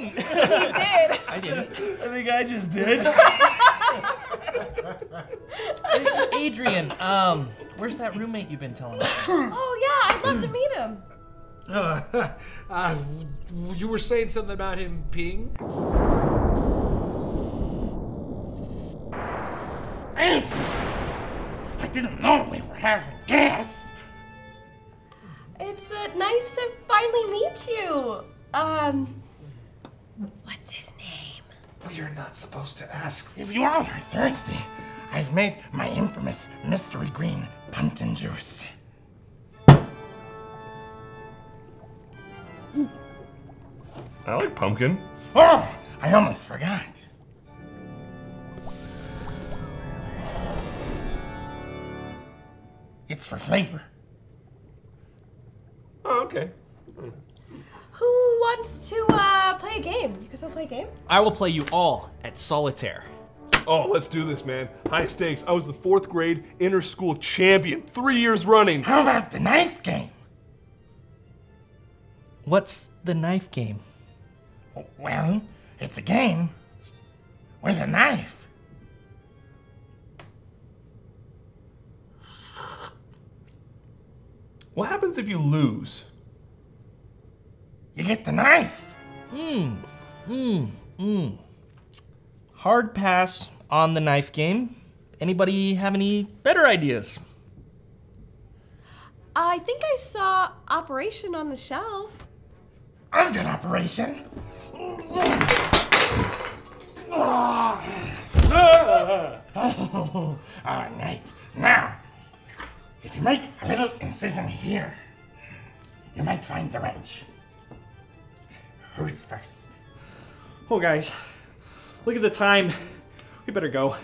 I didn't. I think I just did. Adrian, um, where's that roommate you've been telling us? Oh yeah, I'd love to meet him. Uh, uh, you were saying something about him peeing? I didn't know we were having guests. It's uh, nice to finally meet you. Um, what's his name? We are not supposed to ask. If you all are thirsty, I've made my infamous mystery green pumpkin juice. I like pumpkin. Oh, I almost forgot. It's for flavor. Oh, okay. Who wants to uh, Uh, play a game? You guys want to play a game? I will play you all at solitaire. Oh, let's do this, man. High stakes. I was the fourth grade inter school champion three years running. How about the knife game? What's the knife game? Well, it's a game with a knife. What happens if you lose? You get the knife. Mmm, mmm, mmm. Hard pass on the knife game. Anybody have any better ideas? I think I saw Operation on the shelf. I've got operation. All right. Now, if you make a little incision here, you might find the wrench. Who's first? Oh, guys, look at the time. We better go.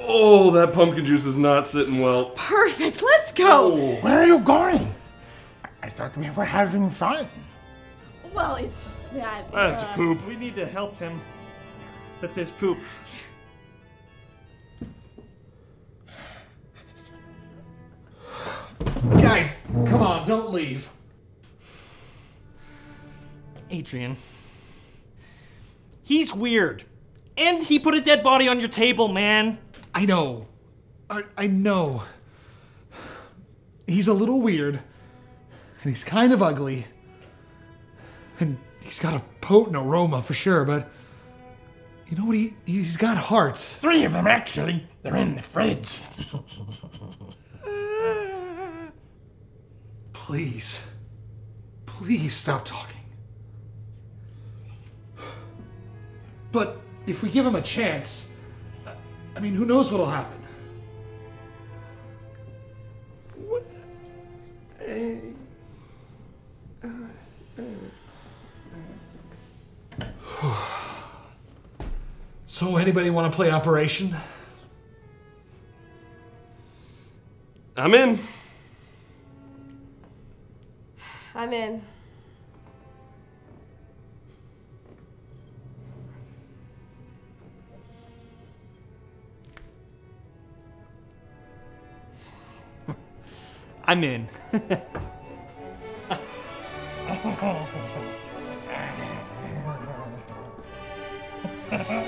Oh, that pumpkin juice is not sitting well. Perfect. Let's go. Where are you going? I thought we were having fun. Well, it's just that. I have to uh, poop. We need to help him with his poop. Guys, come on, don't leave. Adrian. He's weird. And he put a dead body on your table, man. I know. I, I know. He's a little weird. And he's kind of ugly. And he's got a potent aroma for sure, but you know what? He, he's got hearts. Three of them, actually. They're in the fridge. Please. Please stop talking. But if we give him a chance, I mean, who knows what'll happen? So, anybody want to play Operation? I'm in. I'm in. I'm in.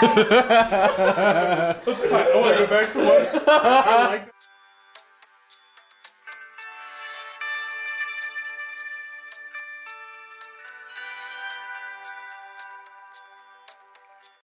I want to go back to what I like.